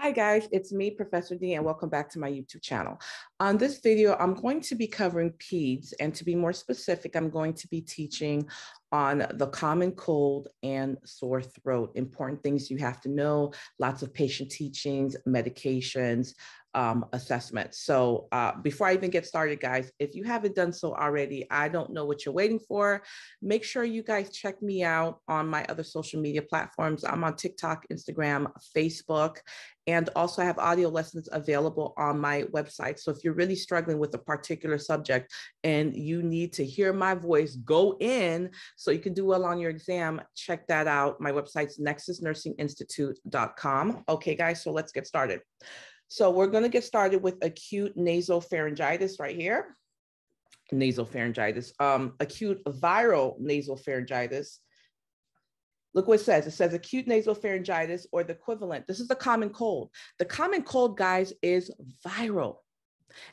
Hi guys, it's me, Professor D, and welcome back to my YouTube channel. On this video, I'm going to be covering PEDS, and to be more specific, I'm going to be teaching on the common cold and sore throat, important things you have to know, lots of patient teachings, medications, um, assessment. So uh, before I even get started, guys, if you haven't done so already, I don't know what you're waiting for. Make sure you guys check me out on my other social media platforms. I'm on TikTok, Instagram, Facebook, and also I have audio lessons available on my website. So if you're really struggling with a particular subject and you need to hear my voice go in so you can do well on your exam, check that out. My website's nexusnursinginstitute.com. Okay, guys, so let's get started. So we're going to get started with acute nasopharyngitis right here. Nasopharyngitis, um, acute viral nasopharyngitis. Look what it says. It says acute nasopharyngitis or the equivalent. This is the common cold. The common cold, guys, is viral.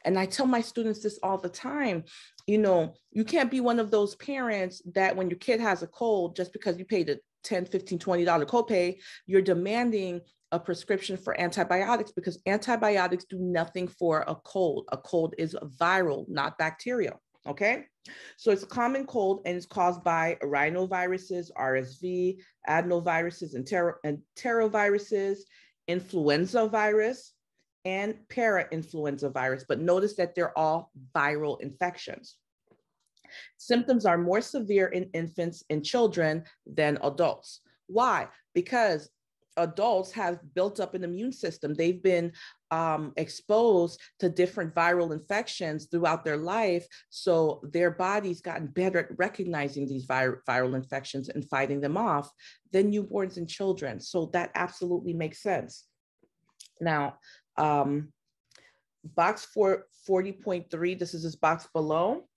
And I tell my students this all the time. You know, you can't be one of those parents that when your kid has a cold, just because you paid a 10, 15, $20 copay, you're demanding a prescription for antibiotics because antibiotics do nothing for a cold. A cold is viral, not bacterial. Okay, so it's a common cold and it's caused by rhinoviruses, RSV, adenoviruses, and, enteroviruses, influenza virus, and parainfluenza virus. But notice that they're all viral infections. Symptoms are more severe in infants and children than adults. Why? Because adults have built up an immune system. They've been um, exposed to different viral infections throughout their life. So their body's gotten better at recognizing these vir- viral infections and fighting them off than newborns and children. So that absolutely makes sense. Now, um, box 4, 40.3, this is this box below.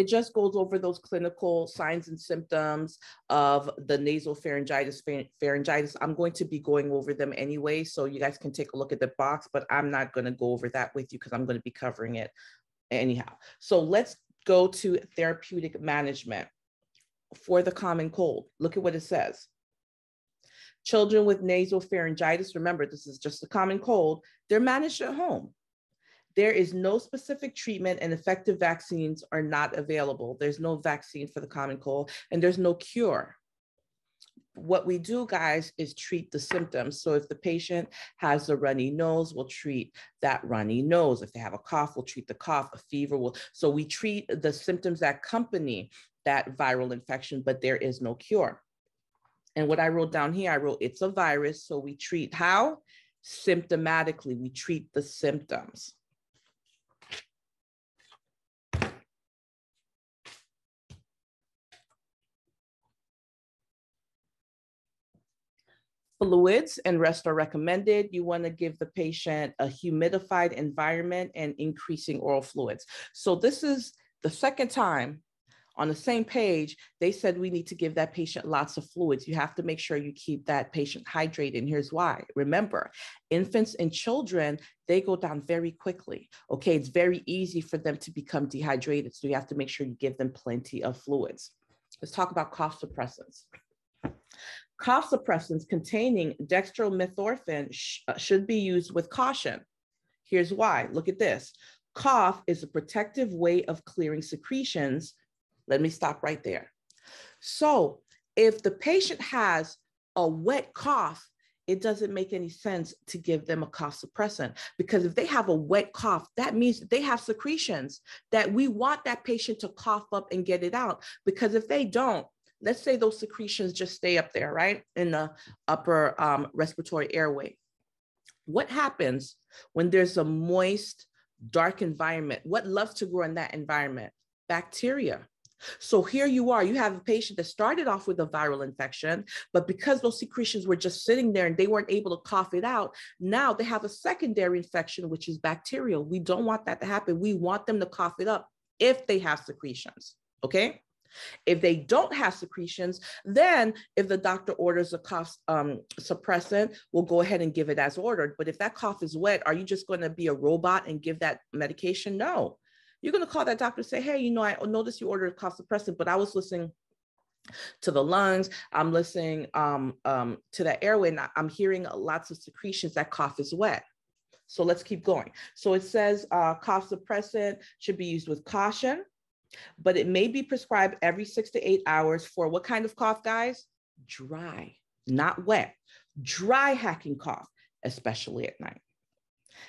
It just goes over those clinical signs and symptoms of the nasal pharyngitis. Pharyngitis. I'm going to be going over them anyway, so you guys can take a look at the box, but I'm not going to go over that with you because I'm going to be covering it anyhow. So let's go to therapeutic management for the common cold. Look at what it says. Children with nasal pharyngitis, remember, this is just a common cold, they're managed at home. There is no specific treatment and effective vaccines are not available. There's no vaccine for the common cold and there's no cure. What we do, guys, is treat the symptoms. So if the patient has a runny nose, we'll treat that runny nose. If they have a cough, we'll treat the cough, a fever. Will so we treat the symptoms that accompany that viral infection, but there is no cure. And what I wrote down here, I wrote it's a virus. So we treat how? Symptomatically, we treat the symptoms. Fluids and rest are recommended. You want to give the patient a humidified environment and increasing oral fluids. So this is the second time on the same page, they said we need to give that patient lots of fluids. You have to make sure you keep that patient hydrated. And here's why. Remember, infants and children, they go down very quickly. Okay, it's very easy for them to become dehydrated. So you have to make sure you give them plenty of fluids. Let's talk about cough suppressants. Cough suppressants containing dextromethorphan sh uh, should be used with caution. Here's why. Look at this. Cough is a protective way of clearing secretions. Let me stop right there. So, if the patient has a wet cough, it doesn't make any sense to give them a cough suppressant because if they have a wet cough, that means they have secretions that we want that patient to cough up and get it out. Because if they don't, let's say those secretions just stay up there, right, in the upper um, respiratory airway. What happens when there's a moist, dark environment? What loves to grow in that environment? Bacteria. So here you are, you have a patient that started off with a viral infection, but because those secretions were just sitting there and they weren't able to cough it out, now they have a secondary infection, which is bacterial. We don't want that to happen. We want them to cough it up if they have secretions. Okay. If they don't have secretions, then if the doctor orders a cough um, suppressant, we'll go ahead and give it as ordered. But if that cough is wet, are you just going to be a robot and give that medication? No. You're going to call that doctor and say, hey, you know, I noticed you ordered a cough suppressant, but I was listening to the lungs. I'm listening um, um, to the airway, and I'm hearing lots of secretions that cough is wet. So let's keep going. So it says uh, cough suppressant should be used with caution, but it may be prescribed every six to eight hours for what kind of cough, guys? Dry, not wet. Dry hacking cough, especially at night.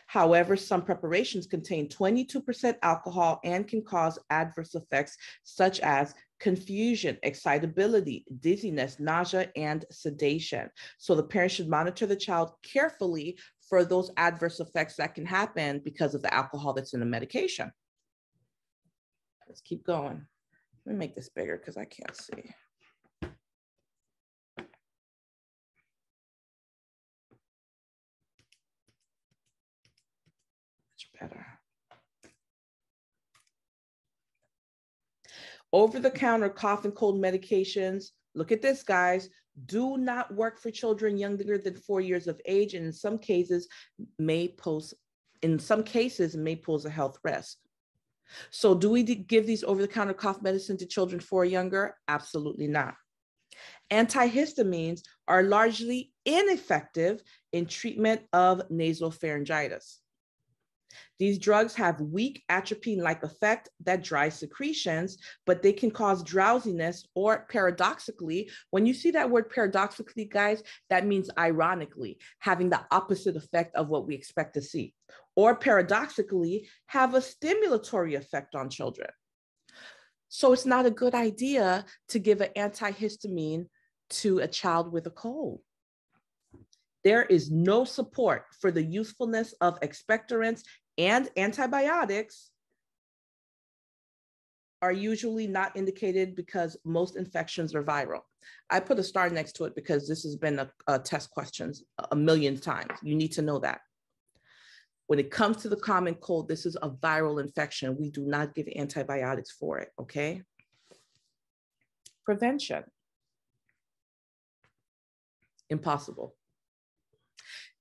However, some preparations contain 22% alcohol and can cause adverse effects such as confusion, excitability, dizziness, nausea, and sedation. So the parent should monitor the child carefully for those adverse effects that can happen because of the alcohol that's in the medication. Let's keep going. Let me make this bigger because I can't see. Much better. Over the counter cough and cold medications, look at this, guys, do not work for children younger than four years of age, and in some cases may pose, in some cases may pose a health risk. So do we give these over-the-counter cough medicine to children four or younger? Absolutely not. Antihistamines are largely ineffective in treatment of nasal pharyngitis. These drugs have weak atropine-like effect that dries secretions, but they can cause drowsiness or paradoxically, when you see that word paradoxically, guys, that means ironically, having the opposite effect of what we expect to see, or paradoxically, have a stimulatory effect on children. So it's not a good idea to give an antihistamine to a child with a cold. There is no support for the usefulness of expectorants and antibiotics are usually not indicated because most infections are viral. I put a star next to it because this has been a, a test questions a million times. You need to know that. When it comes to the common cold, this is a viral infection. We do not give antibiotics for it, okay? Prevention. Impossible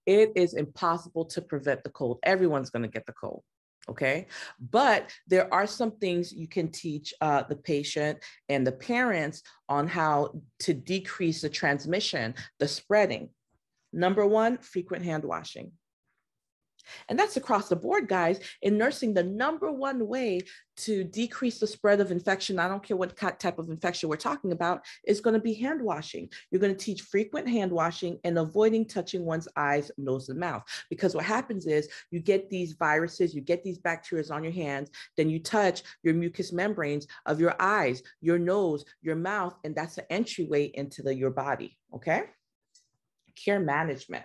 it is impossible to prevent the cold. Everyone's going to get the cold. Okay. But there are some things you can teach uh, the patient and the parents on how to decrease the transmission, the spreading. Number one, frequent hand washing. And that's across the board, guys. In nursing, the number one way to decrease the spread of infection, I don't care what type of infection we're talking about, is going to be hand washing. You're going to teach frequent hand washing and avoiding touching one's eyes, nose, and mouth. Because what happens is you get these viruses, you get these bacteria on your hands, then you touch your mucous membranes of your eyes, your nose, your mouth, and that's the entryway into the, your body. Okay? Care management.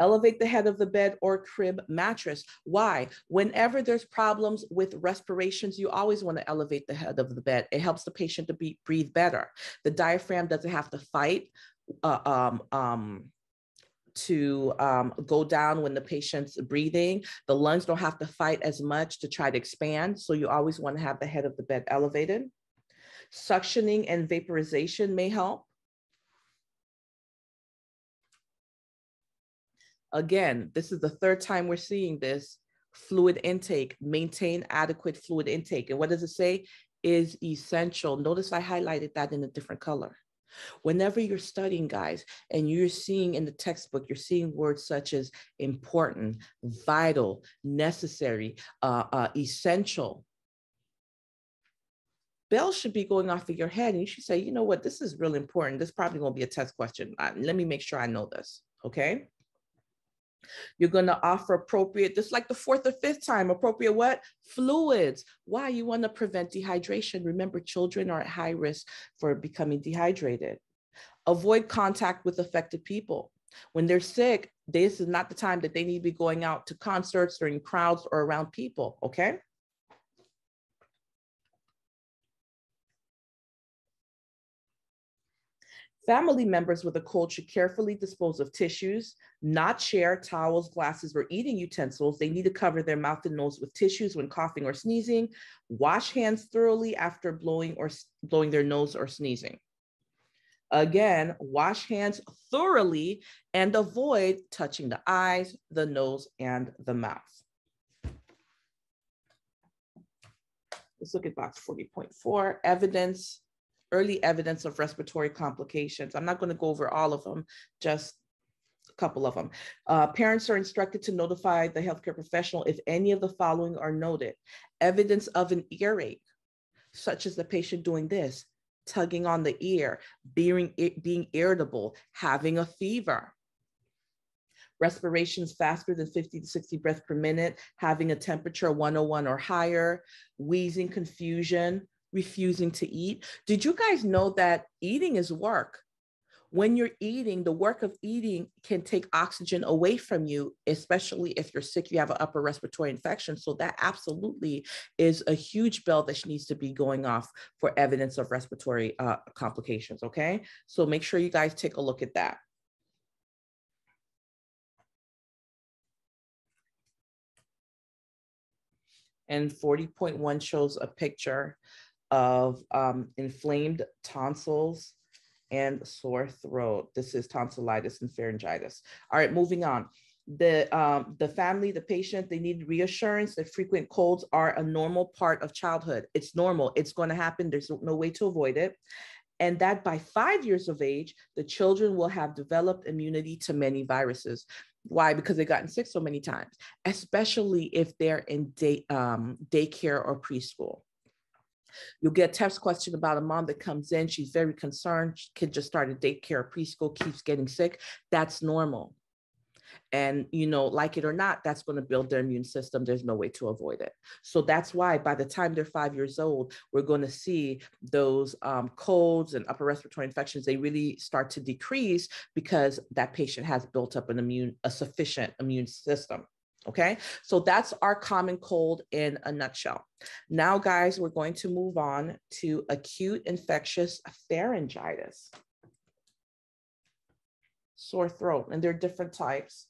Elevate the head of the bed or crib mattress. Why? Whenever there's problems with respirations, you always want to elevate the head of the bed. It helps the patient to be, breathe better. The diaphragm doesn't have to fight uh, um, um, to um, go down when the patient's breathing. The lungs don't have to fight as much to try to expand. So you always want to have the head of the bed elevated. Suctioning and vaporization may help. Again, this is the third time we're seeing this fluid intake, maintain adequate fluid intake. And what does it say? Is essential. Notice I highlighted that in a different color. Whenever you're studying, guys, and you're seeing in the textbook, you're seeing words such as important, vital, necessary, uh, uh, essential. Bells should be going off of your head, and you should say, you know what, this is really important. This probably won't be a test question. Uh, let me make sure I know this. Okay. You're going to offer appropriate, just like the fourth or fifth time, appropriate what? Fluids. Why? You want to prevent dehydration. Remember, children are at high risk for becoming dehydrated. Avoid contact with affected people. When they're sick, this is not the time that they need to be going out to concerts or in crowds or around people, okay? Family members with a cold should carefully dispose of tissues, not share towels, glasses, or eating utensils. They need to cover their mouth and nose with tissues when coughing or sneezing. Wash hands thoroughly after blowing or blowing their nose or sneezing. Again, wash hands thoroughly and avoid touching the eyes, the nose, and the mouth. Let's look at box 40.4, evidence, early evidence of respiratory complications. I'm not going to go over all of them, just a couple of them. Uh, parents are instructed to notify the healthcare professional if any of the following are noted. Evidence of an earache, such as the patient doing this, tugging on the ear, being, being irritable, having a fever. Respirations faster than 50 to 60 breaths per minute, having a temperature 101 or higher, wheezing, confusion, refusing to eat. Did you guys know that eating is work? when you're eating, the work of eating can take oxygen away from you, especially if you're sick, you have an upper respiratory infection. So that absolutely is a huge bell that needs to be going off for evidence of respiratory uh, complications. Okay. So make sure you guys take a look at that. And 40.1 shows a picture of um, inflamed tonsils and sore throat. This is tonsillitis and pharyngitis. All right, moving on. The, um, the family, the patient, they need reassurance that frequent colds are a normal part of childhood. It's normal. It's going to happen. There's no way to avoid it. And that by five years of age, the children will have developed immunity to many viruses. Why? Because they've gotten sick so many times, especially if they're in day, um, daycare or preschool. You'll get a text question about a mom that comes in. She's very concerned. Kid just started daycare, preschool, keeps getting sick. That's normal. And, you know, like it or not, that's going to build their immune system. There's no way to avoid it. So that's why by the time they're five years old, we're going to see those um, colds and upper respiratory infections. They really start to decrease because that patient has built up an immune, a sufficient immune system. Okay, so that's our common cold in a nutshell. Now, guys, we're going to move on to acute infectious pharyngitis. Sore throat, and there are different types.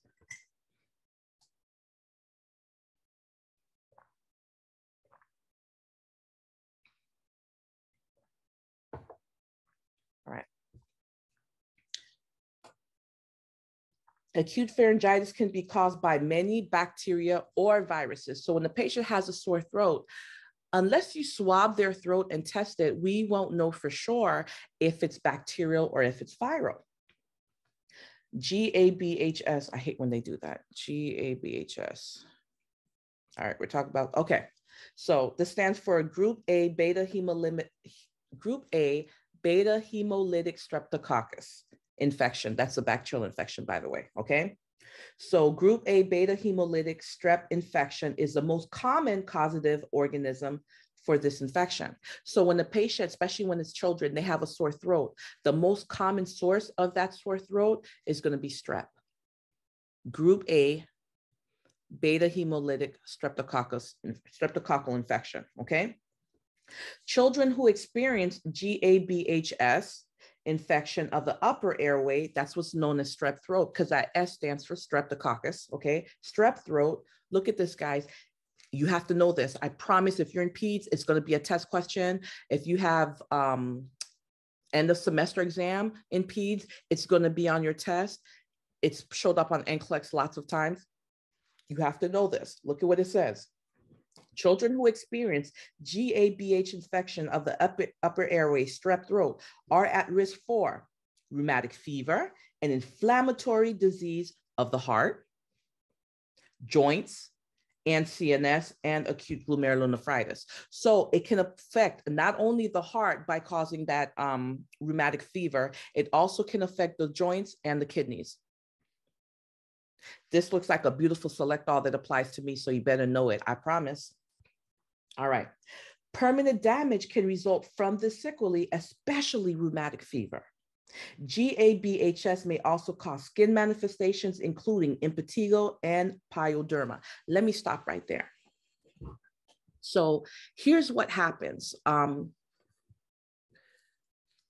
Acute pharyngitis can be caused by many bacteria or viruses. So when the patient has a sore throat, unless you swab their throat and test it, we won't know for sure if it's bacterial or if it's viral. GABHS, I hate when they do that. GABHS. All right, we're talking about, okay. So this stands for group A beta hemolytic, group A beta hemolytic streptococcus infection. That's a bacterial infection, by the way, okay? So group A beta hemolytic strep infection is the most common causative organism for this infection. So when the patient, especially when it's children, they have a sore throat, the most common source of that sore throat is gonna be strep. Group A beta hemolytic streptococcus, streptococcal infection, okay? Children who experience GABHS infection of the upper airway. That's what's known as strep throat because that S stands for streptococcus. Okay. Strep throat. Look at this, guys. You have to know this. I promise if you're in PEDS, it's going to be a test question. If you have um, end of semester exam in PEDS, it's going to be on your test. It's showed up on NCLEX lots of times. You have to know this. Look at what it says. Children who experience GABH infection of the upper, upper airway, strep throat, are at risk for rheumatic fever, an inflammatory disease of the heart, joints, and CNS and acute glomerulonephritis. So it can affect not only the heart by causing that um, rheumatic fever, it also can affect the joints and the kidneys. This looks like a beautiful select all that applies to me, so you better know it, I promise. All right. Permanent damage can result from the sequelae, especially rheumatic fever. GABHS may also cause skin manifestations, including impetigo and pyoderma. Let me stop right there. So here's what happens. Um,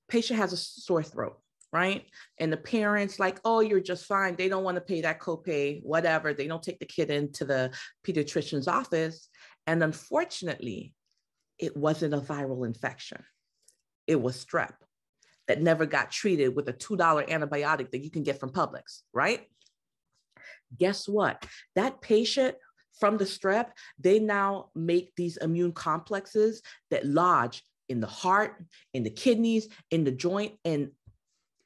patient has a sore throat, right? And the parents like, oh, you're just fine. They don't want to pay that copay, whatever. They don't take the kid into the pediatrician's office. And unfortunately, it wasn't a viral infection. It was strep that never got treated with a $2 antibiotic that you can get from Publix, right? Guess what? That patient from the strep, they now make these immune complexes that lodge in the heart, in the kidneys, in the joint. And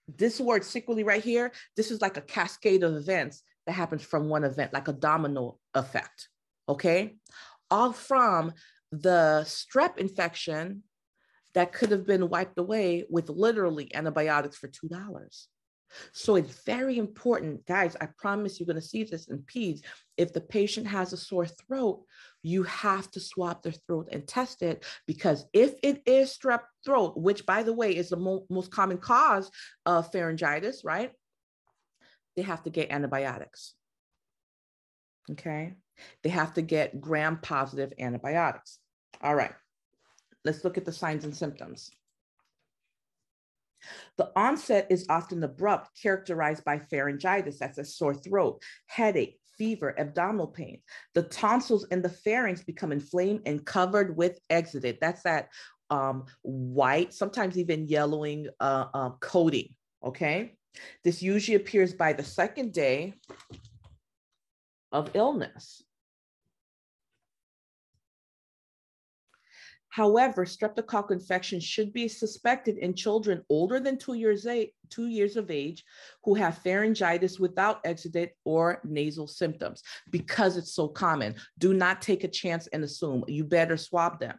this word sequelae right here, this is like a cascade of events that happens from one event, like a domino effect. Okay. All from the strep infection that could have been wiped away with literally antibiotics for $2. So it's very important, guys. I promise you're going to see this in PEDS. If the patient has a sore throat, you have to swab their throat and test it because if it is strep throat, which by the way is the mo- most common cause of pharyngitis, right? They have to get antibiotics. Okay. They have to get gram positive antibiotics. All right. Let's look at the signs and symptoms. The onset is often abrupt, characterized by pharyngitis, that's a sore throat, headache, fever, abdominal pain. The tonsils and the pharynx become inflamed and covered with exudate. That's that um, white, sometimes even yellowing uh, uh, coating, okay? This usually appears by the second day of illness. However, streptococcal infection should be suspected in children older than two years, two years of age who have pharyngitis without exudate or nasal symptoms because it's so common. Do not take a chance and assume. You better swab them.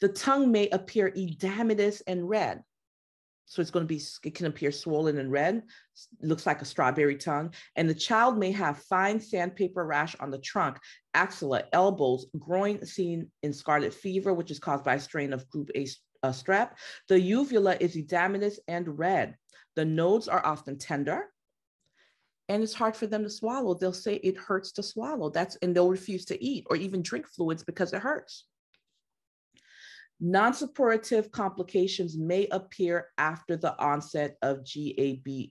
The tongue may appear edematous and red. So it's going to be, it can appear swollen and red, looks like a strawberry tongue. And the child may have fine sandpaper rash on the trunk, axilla, elbows, groin seen in scarlet fever, which is caused by a strain of group A uh, strep. The uvula is edematous and red. The nodes are often tender and it's hard for them to swallow. They'll say it hurts to swallow. That's and they'll refuse to eat or even drink fluids because it hurts. Non-suppurative complications may appear after the onset of GAB,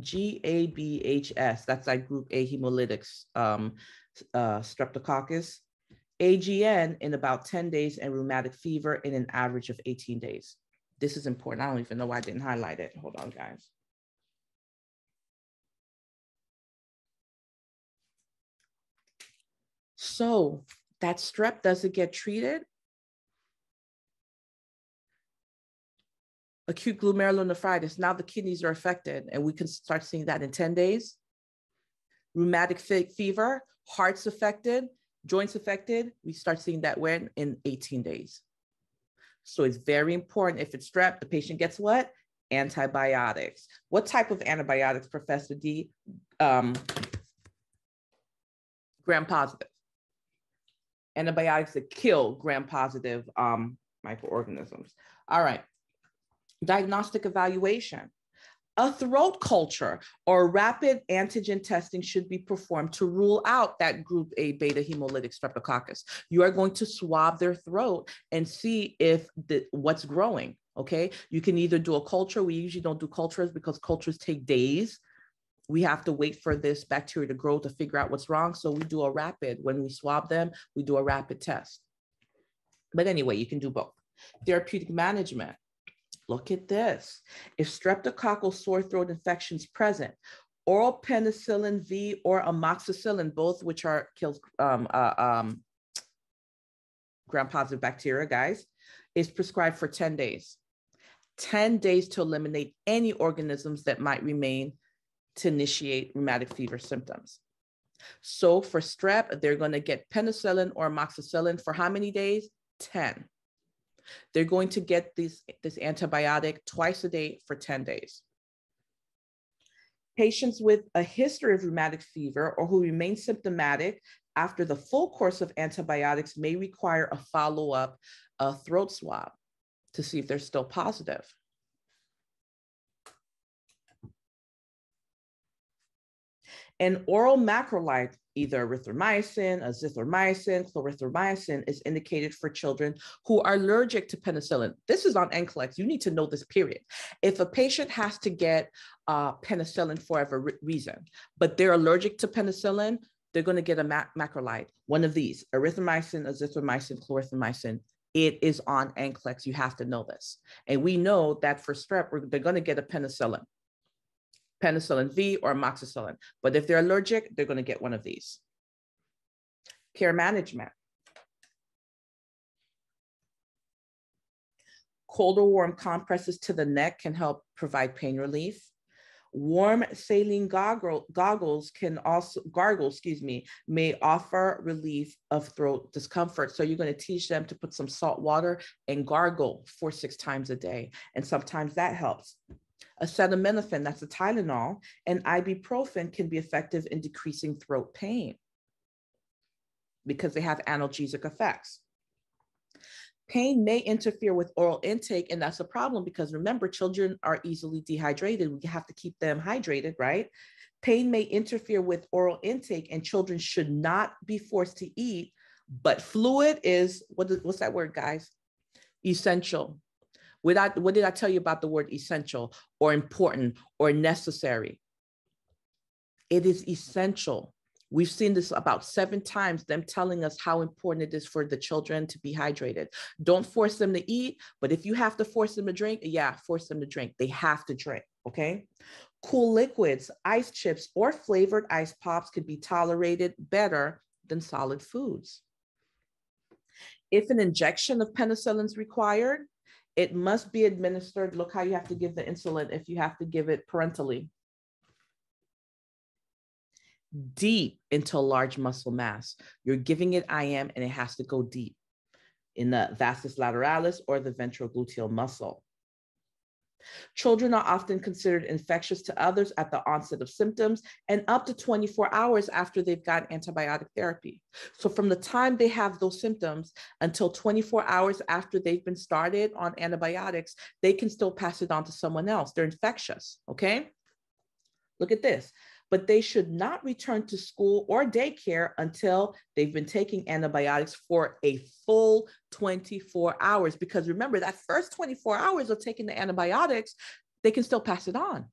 GABHS, that's like group A hemolytics um, uh, streptococcus, AGN in about 10 days, and rheumatic fever in an average of 18 days. This is important. I don't even know why I didn't highlight it. Hold on, guys. So that strep doesn't get treated acute glomerulonephritis, now the kidneys are affected, and we can start seeing that in 10 days. Rheumatic fever, hearts affected, joints affected, we start seeing that when in 18 days. So it's very important if it's strep, the patient gets what? Antibiotics. What type of antibiotics, Professor D? Um, gram positive. Antibiotics that kill gram positive um, microorganisms. All right diagnostic evaluation. A throat culture or rapid antigen testing should be performed to rule out that group A beta hemolytic streptococcus. You are going to swab their throat and see if the, what's growing. Okay. You can either do a culture. We usually don't do cultures because cultures take days. We have to wait for this bacteria to grow to figure out what's wrong. So we do a rapid. When we swab them, we do a rapid test. But anyway, you can do both. Therapeutic management. Look at this. If streptococcal sore throat infections present, oral penicillin V or amoxicillin, both which are kills um, uh, um, gram-positive bacteria, guys, is prescribed for 10 days. 10 days to eliminate any organisms that might remain to initiate rheumatic fever symptoms. So for strep, they're going to get penicillin or amoxicillin for how many days? 10. They're going to get this, this antibiotic twice a day for 10 days. Patients with a history of rheumatic fever or who remain symptomatic after the full course of antibiotics may require a follow-up a throat swab to see if they're still positive. An oral macrolide either erythromycin, azithromycin, clarithromycin is indicated for children who are allergic to penicillin. This is on NCLEX. You need to know this period. If a patient has to get uh, penicillin for whatever reason, but they're allergic to penicillin, they're going to get a macrolide, one of these, erythromycin, azithromycin, clarithromycin. It is on NCLEX. You have to know this. And we know that for strep, they're going to get a penicillin penicillin V or amoxicillin. But if they're allergic, they're going to get one of these. Care management. Cold or warm compresses to the neck can help provide pain relief. Warm saline goggle, goggles can also, gargles, excuse me, may offer relief of throat discomfort. So you're going to teach them to put some salt water and gargle four, six times a day. And sometimes that helps. Acetaminophen, that's a Tylenol, and ibuprofen can be effective in decreasing throat pain because they have analgesic effects. Pain may interfere with oral intake, and that's a problem because remember, children are easily dehydrated. We have to keep them hydrated, right? Pain may interfere with oral intake, and children should not be forced to eat. But fluid is what is, what's that word, guys? Essential. What, what did I tell you about the word essential or important or necessary? It is essential. We've seen this about seven times, them telling us how important it is for the children to be hydrated. Don't force them to eat, but if you have to force them to drink, yeah, force them to drink. They have to drink, okay? Cool liquids, ice chips, or flavored ice pops could be tolerated better than solid foods. If an injection of penicillin is required, it must be administered. Look how you have to give the insulin if you have to give it parentally deep into large muscle mass. You're giving it IM and it has to go deep in the vastus lateralis or the ventrogluteal muscle. Children are often considered infectious to others at the onset of symptoms and up to 24 hours after they've got antibiotic therapy. So, from the time they have those symptoms until 24 hours after they've been started on antibiotics, they can still pass it on to someone else. They're infectious. Okay. Look at this but they should not return to school or daycare until they've been taking antibiotics for a full 24 hours. Because remember, that first 24 hours of taking the antibiotics, they can still pass it on.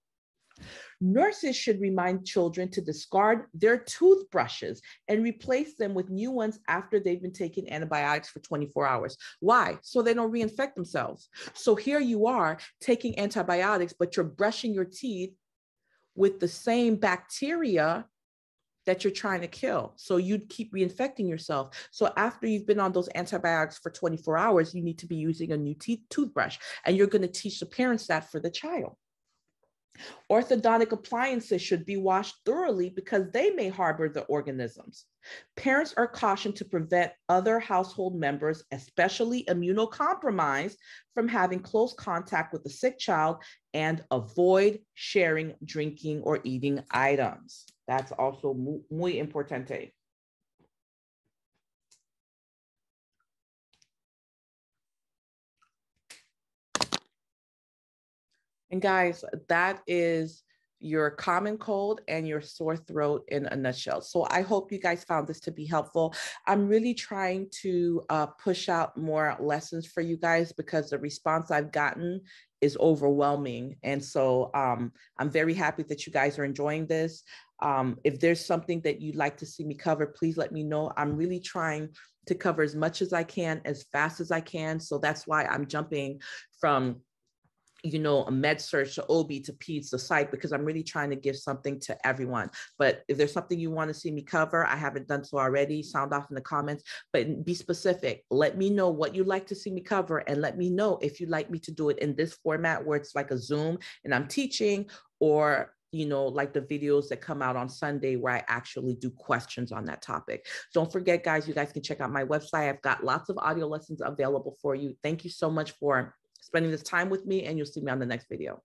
Nurses should remind children to discard their toothbrushes and replace them with new ones after they've been taking antibiotics for 24 hours. Why? So they don't reinfect themselves. So here you are taking antibiotics, but you're brushing your teeth with the same bacteria that you're trying to kill. So you'd keep reinfecting yourself. So after you've been on those antibiotics for 24 hours, you need to be using a new teeth toothbrush. And you're going to teach the parents that for the child. Orthodontic appliances should be washed thoroughly because they may harbor the organisms. Parents are cautioned to prevent other household members, especially immunocompromised, from having close contact with the sick child and avoid sharing drinking or eating items. That's also muy importante. And guys, that is your common cold and your sore throat in a nutshell. So I hope you guys found this to be helpful. I'm really trying to uh, push out more lessons for you guys because the response I've gotten is overwhelming. And so um, I'm very happy that you guys are enjoying this. Um, if there's something that you'd like to see me cover, please let me know. I'm really trying to cover as much as I can, as fast as I can. So that's why I'm jumping from you know, a med-surg to OB to PEDS to psych because I'm really trying to give something to everyone. But if there's something you want to see me cover, I haven't done so already, sound off in the comments, but be specific. Let me know what you'd like to see me cover and let me know if you'd like me to do it in this format where it's like a Zoom and I'm teaching or you know, like the videos that come out on Sunday where I actually do questions on that topic. Don't forget, guys, you guys can check out my website. I've got lots of audio lessons available for you. Thank you so much for spending this time with me and you'll see me on the next video.